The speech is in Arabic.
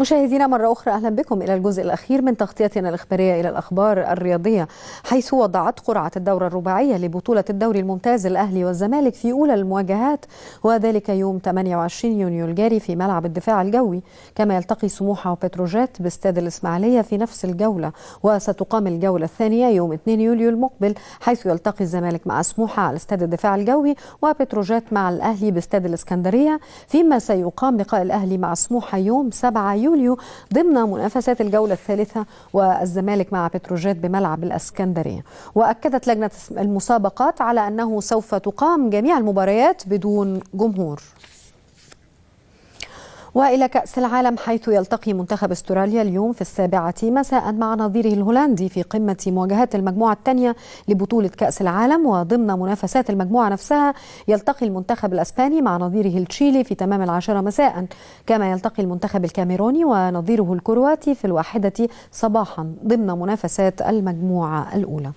مشاهدينا مرة أخرى أهلا بكم إلى الجزء الأخير من تغطيتنا الإخبارية إلى الأخبار الرياضية حيث وضعت قرعة الدورة الرباعية لبطولة الدوري الممتاز الأهلي والزمالك في أولى المواجهات وذلك يوم 28 يونيو الجاري في ملعب الدفاع الجوي. كما يلتقي سموحة وبتروجيت باستاد الإسماعيلية في نفس الجولة وستقام الجولة الثانية يوم 2 يوليو المقبل حيث يلتقي الزمالك مع سموحة على استاد الدفاع الجوي وبتروجيت مع الأهلي باستاد الإسكندرية فيما سيقام لقاء الأهلي مع سموحة يوم 7 يوليو ضمن منافسات الجولة الثالثة والزمالك مع بتروجيت بملعب الأسكندرية. وأكدت لجنة المسابقات على أنه سوف تقام جميع المباريات بدون جمهور. وإلى كأس العالم حيث يلتقي منتخب استراليا اليوم في السابعة مساء مع نظيره الهولندي في قمة مواجهات المجموعة الثانية لبطولة كأس العالم وضمن منافسات المجموعة نفسها يلتقي المنتخب الأسباني مع نظيره التشيلي في تمام العاشره مساء. كما يلتقي المنتخب الكاميروني ونظيره الكرواتي في الواحدة صباحا ضمن منافسات المجموعة الأولى.